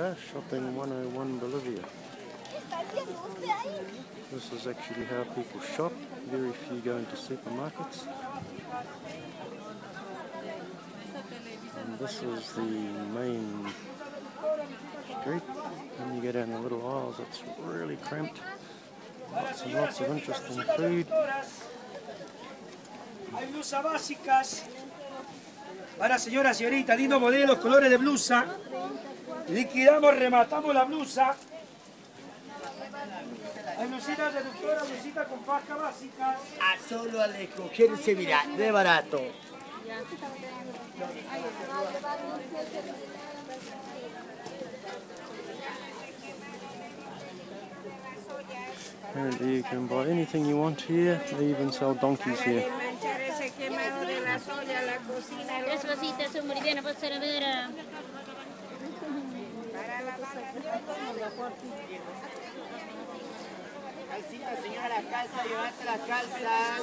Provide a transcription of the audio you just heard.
are, Shopping 101 Bolivia. This is actually how people shop. Very few go into supermarkets. And this is the main street. When you go down the little aisles, it's really cramped. Lots and lots of interesting food. Hay básicas para señora, señorita, lindos modelos, colores de blusa. Liquidamos, rematamos la blusa. Hay blusitas reductoras, blusitas con faja básicas. A solo al escogerse, mira, de barato. Apparently you can buy anything you want here. They even sell donkeys here. manchar ese quemado de la soya, la cocina, el Tres cositas son para la Calcita, señora, calza, llevate las calzas.